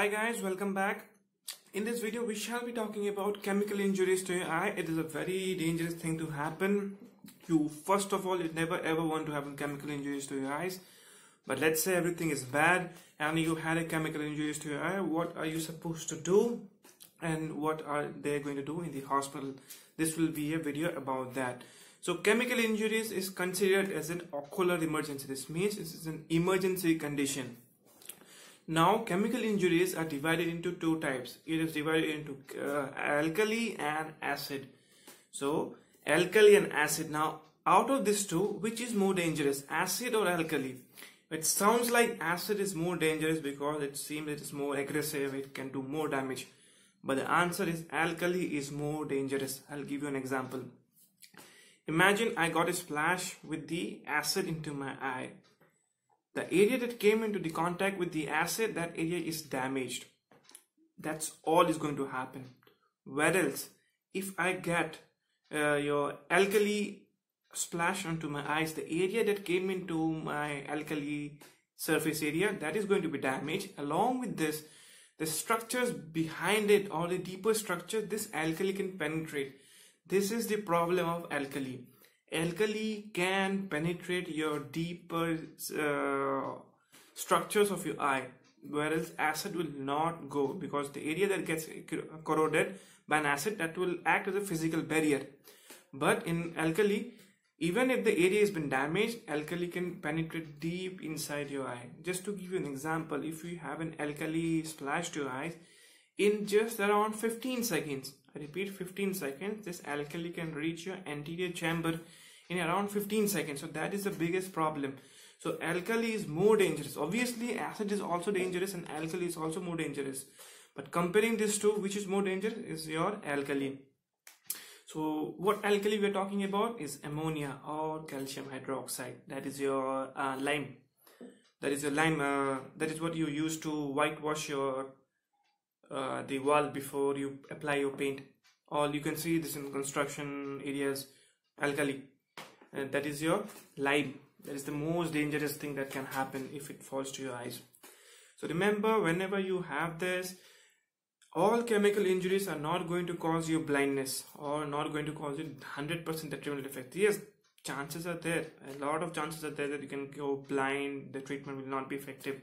Hi guys, welcome back. In this video, we shall be talking about chemical injuries to your eye. It is a very dangerous thing to happen. You, first of all, you never ever want to have chemical injuries to your eyes. But let's say everything is bad and you had a chemical injuries to your eye. What are you supposed to do? And what are they going to do in the hospital? This will be a video about that. So chemical injuries is considered as an ocular emergency. This means this is an emergency condition. Now chemical injuries are divided into two types. It is divided into uh, alkali and acid. So alkali and acid. Now out of these two, which is more dangerous, acid or alkali? It sounds like acid is more dangerous because it seems it is more aggressive. It can do more damage. But the answer is alkali is more dangerous. I'll give you an example. Imagine I got a splash with the acid into my eye. The area that came into the contact with the acid, that area is damaged. That's all is going to happen. Whereas, if I get uh, your alkali splash onto my eyes, the area that came into my alkali surface area, that is going to be damaged. Along with this, the structures behind it or the deeper structure, this alkali can penetrate this is the problem of alkali. Alkali can penetrate your deeper uh, structures of your eye, whereas acid will not go because the area that gets corroded by an acid that will act as a physical barrier. But in alkali, even if the area has been damaged, alkali can penetrate deep inside your eye. Just to give you an example, if you have an alkali splash to your eyes, in just around 15 seconds, I repeat 15 seconds. This alkali can reach your anterior chamber in around 15 seconds. So that is the biggest problem. So alkali is more dangerous. Obviously acid is also dangerous and alkali is also more dangerous. But comparing these two which is more dangerous is your alkali. So what alkali we're talking about is ammonia or calcium hydroxide. That is your uh, lime. That is your lime uh, that is what you use to whitewash your uh, the wall before you apply your paint. Or you can see this in construction areas alkali. And that is your lime. That is the most dangerous thing that can happen if it falls to your eyes. So remember whenever you have this all chemical injuries are not going to cause you blindness or not going to cause you 100% detrimental effect. Yes chances are there. A lot of chances are there that you can go blind. The treatment will not be effective.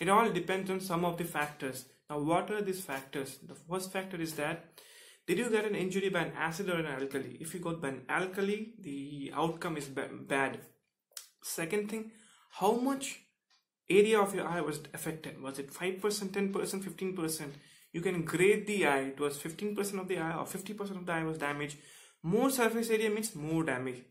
It all depends on some of the factors now, what are these factors? The first factor is that did you get an injury by an acid or an alkali? If you got by an alkali, the outcome is bad. Second thing, how much area of your eye was affected? Was it 5%, 10%, 15%? You can grade the eye. It was 15% of the eye or 50% of the eye was damaged. More surface area means more damage.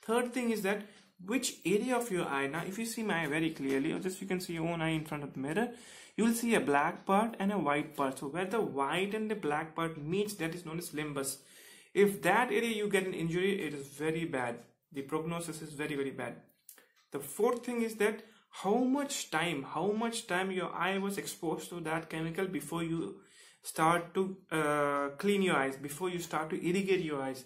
Third thing is that which area of your eye. Now, if you see my eye very clearly, or just you can see your own eye in front of the mirror, you will see a black part and a white part. So where the white and the black part meets, that is known as limbus. If that area you get an injury, it is very bad. The prognosis is very, very bad. The fourth thing is that how much time, how much time your eye was exposed to that chemical before you start to uh, clean your eyes, before you start to irrigate your eyes.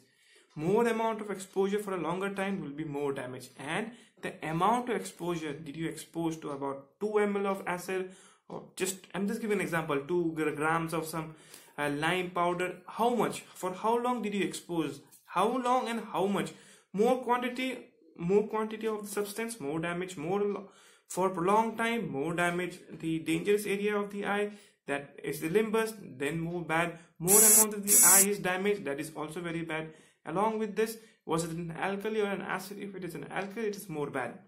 More amount of exposure for a longer time will be more damage. And the amount of exposure, did you expose to about 2 ml of acid or just i'm just giving an example 2 grams of some uh, lime powder how much? For how long did you expose? How long and how much? More quantity more quantity of the substance more damage more for prolonged time more damage. The dangerous area of the eye that is the limbus then more bad. More amount of the eye is damaged that is also very bad along with this was it an alkali or an acid if it is an alkali it is more bad.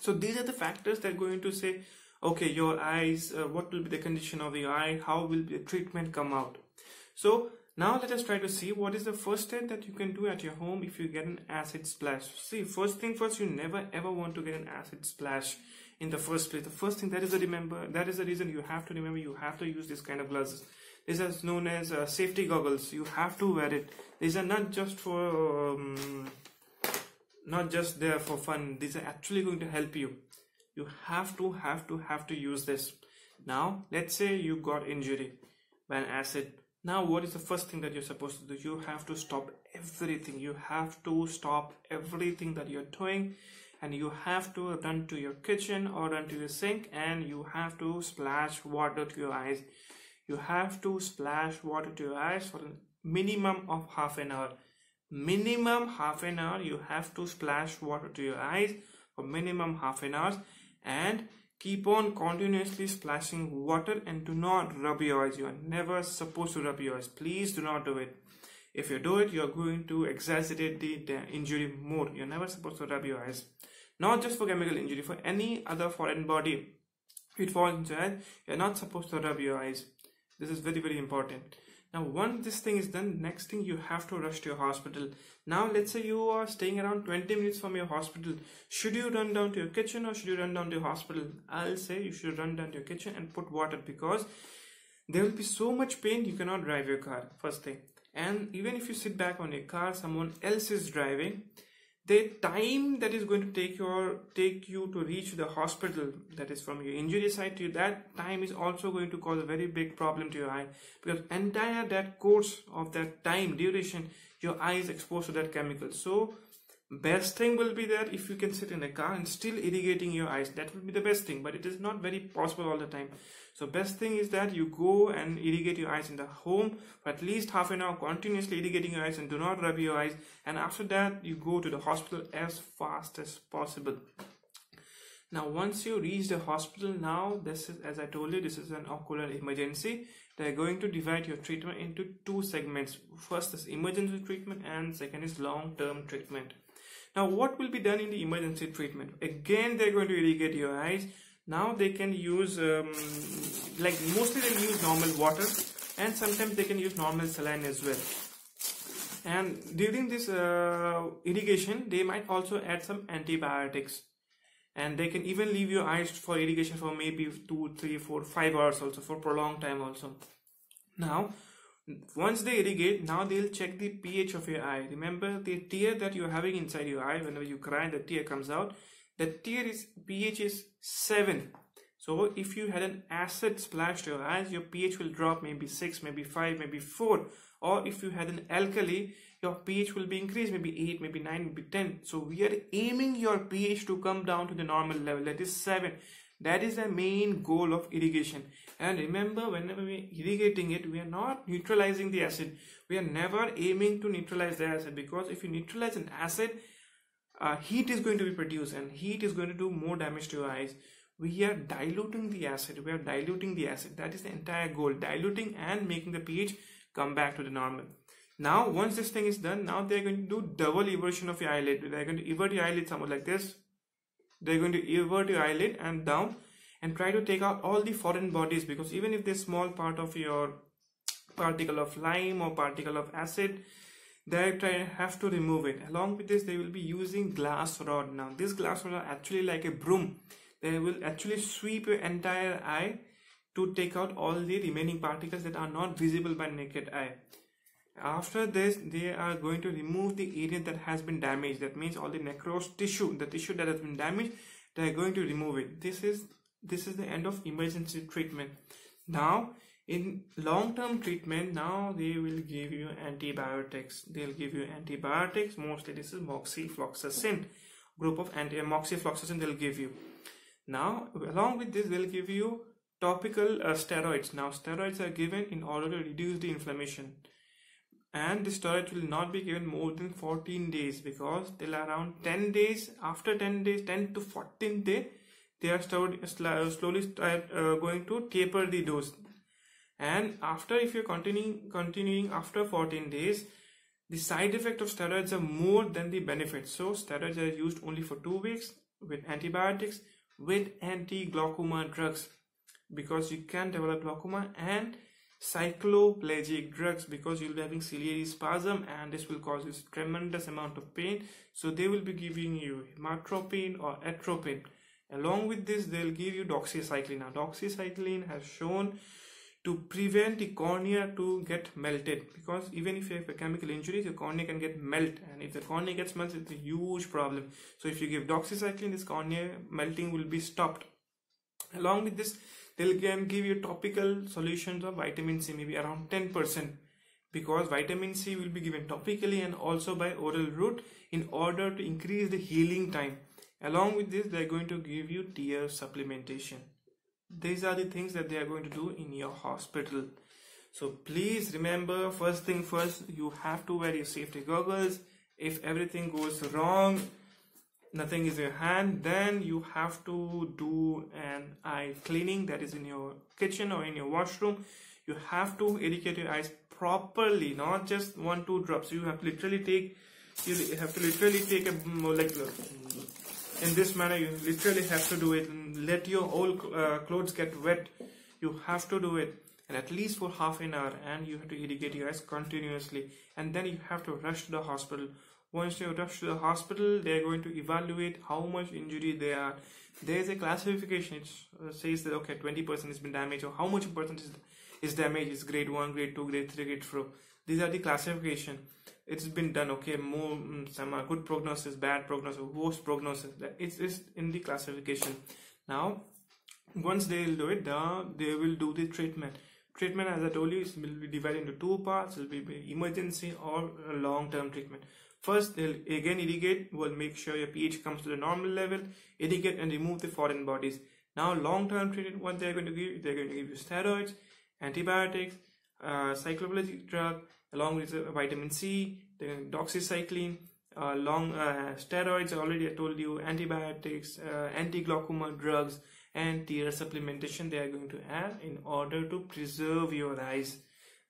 So these are the factors that are going to say okay your eyes uh, what will be the condition of the eye? How will the treatment come out? So now let us try to see what is the first step that you can do at your home if you get an acid splash. See first thing first you never ever want to get an acid splash in the first place. The first thing that is a remember that is the reason you have to remember you have to use this kind of glasses this is known as uh, safety goggles. You have to wear it. These are not just for um, not just there for fun. These are actually going to help you. You have to have to have to use this. Now let's say you got injury by an acid. Now what is the first thing that you're supposed to do? You have to stop everything. You have to stop everything that you're doing and you have to run to your kitchen or run to your sink and you have to splash water to your eyes you have to splash water to your eyes for a minimum of half an hour. Minimum half an hour you have to splash water to your eyes for minimum half an hour and keep on continuously splashing water and do not rub your eyes. You are never supposed to rub your eyes. Please do not do it. If you do it you are going to exacerbate the, injury more. You're never supposed to rub your eyes. Not just for chemical injury for any other foreign body. It falls into your eye you're not supposed to rub your eyes this is very very important. Now once this thing is done next thing you have to rush to your hospital. Now let's say you are staying around 20 minutes from your hospital. Should you run down to your kitchen or should you run down to your hospital? I'll say you should run down to your kitchen and put water because there will be so much pain you cannot drive your car first thing. And even if you sit back on your car someone else is driving the time that is going to take your take you to reach the hospital that is from your injury site to that time is also going to cause a very big problem to your eye. Because entire that course of that time duration your eye is exposed to that chemical. So best thing will be that if you can sit in a car and still irrigating your eyes that will be the best thing but it is not very possible all the time. So best thing is that you go and irrigate your eyes in the home for at least half an hour continuously irrigating your eyes and do not rub your eyes and after that you go to the hospital as fast as possible. Now once you reach the hospital now this is as i told you this is an ocular emergency. They're going to divide your treatment into two segments. First is emergency treatment and second is long-term treatment now what will be done in the emergency treatment? Again they're going to irrigate your eyes. Now they can use um, like mostly they use normal water and sometimes they can use normal saline as well. And during this uh, irrigation they might also add some antibiotics and they can even leave your eyes for irrigation for maybe two, three, four, five hours also for prolonged time also. Now once they irrigate now they'll check the ph of your eye. Remember the tear that you're having inside your eye. Whenever you cry the tear comes out the tear is ph is 7 so if you had an acid splash to your eyes your ph will drop maybe 6 maybe 5 maybe 4 or if you had an alkali your pH will be increased maybe 8 maybe 9 maybe 10 so we are aiming your pH to come down to the normal level. That is 7 that is the main goal of irrigation. And remember whenever we irrigating it we are not neutralizing the acid. We are never aiming to neutralize the acid because if you neutralize an acid uh, heat is going to be produced and heat is going to do more damage to your eyes. We are diluting the acid. We are diluting the acid. That is the entire goal diluting and making the pH come back to the normal. Now once this thing is done now they're going to do double eversion of your eyelid. They're going to invert your eyelid somewhat like this they're going to invert your eyelid and down and try to take out all the foreign bodies because even if this small part of your particle of lime or particle of acid they try have to remove it. Along with this they will be using glass rod. Now this glass rod are actually like a broom. They will actually sweep your entire eye to take out all the remaining particles that are not visible by naked eye after this they are going to remove the area that has been damaged. That means all the necrosed tissue the tissue that has been damaged they are going to remove it. This is this is the end of emergency treatment. Now in long-term treatment now they will give you antibiotics. They'll give you antibiotics. Mostly this is moxifloxacin group of anti moxifloxacin they'll give you. Now along with this they'll give you topical uh, steroids. Now steroids are given in order to reduce the inflammation and the steroids will not be given more than 14 days because till around 10 days after 10 days 10 to 14 day they are slowly start, uh, going to taper the dose. And after if you're continuing continuing after 14 days the side effect of steroids are more than the benefits. So steroids are used only for two weeks with antibiotics with anti-glaucoma drugs because you can develop glaucoma and cycloplegic drugs because you'll be having ciliary spasm and this will cause this tremendous amount of pain so they will be giving you homatropine or atropine Along with this, they'll give you doxycycline. Now, doxycycline has shown to prevent the cornea to get melted because even if you have a chemical injury, your cornea can get melt, and if the cornea gets melted, it's a huge problem. So, if you give doxycycline, this cornea melting will be stopped. Along with this, they'll can give you topical solutions of vitamin C, maybe around 10% because vitamin C will be given topically and also by oral route in order to increase the healing time. Along with this they're going to give you tear supplementation. These are the things that they are going to do in your hospital. So please remember first thing first you have to wear your safety goggles. If everything goes wrong nothing is in your hand then you have to do an eye cleaning that is in your kitchen or in your washroom. You have to irrigate your eyes properly not just one two drops. You have to literally take you have to literally take a mm, like uh, mm, in this manner you literally have to do it. Let your old uh, clothes get wet. You have to do it and at least for half an hour and you have to irrigate your eyes continuously. And then you have to rush to the hospital once you rush to the hospital they are going to evaluate how much injury they are. There is a classification. It uh, says that okay 20% has been damaged. Or how much percent is, is damaged is grade 1 grade 2 grade 3 grade 4 these are the classification. It's been done okay more mm, some are good prognosis bad prognosis worst prognosis. It's, it's in the classification. Now once they will do it they will do the treatment treatment as i told you will be divided into two parts will be emergency or long-term treatment first they'll again irrigate will make sure your ph comes to the normal level irrigate and remove the foreign bodies now long-term treatment what they're going to give they're going to give you steroids antibiotics uh, cycloplegic drug along with vitamin C, the doxycycline, uh, long uh, steroids. Already I told you antibiotics, uh, anti-glaucoma drugs, and tear supplementation they are going to add in order to preserve your eyes.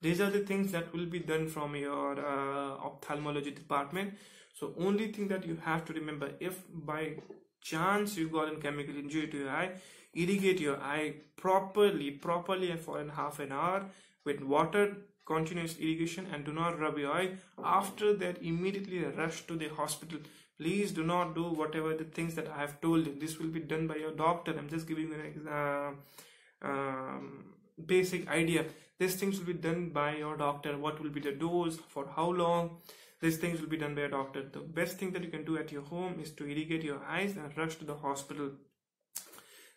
These are the things that will be done from your uh, ophthalmology department. So only thing that you have to remember if by chance you got a chemical injury to your eye, irrigate your eye properly, properly for an half an hour with water continuous irrigation and do not rub your eye. After that immediately rush to the hospital. Please do not do whatever the things that i have told you. This will be done by your doctor. I'm just giving you uh, um, basic idea. These things will be done by your doctor. What will be the dose? For how long? These things will be done by a doctor. The best thing that you can do at your home is to irrigate your eyes and rush to the hospital.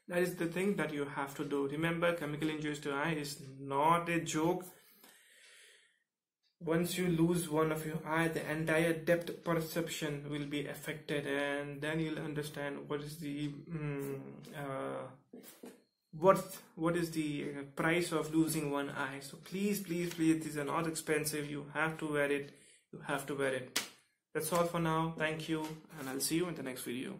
That is the thing that you have to do. Remember chemical injuries to eye is not a joke once you lose one of your eye the entire depth perception will be affected and then you'll understand what is the um, uh, worth what is the uh, price of losing one eye. So please please please these are not expensive. You have to wear it. You have to wear it. That's all for now. Thank you and i'll see you in the next video